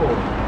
Cool.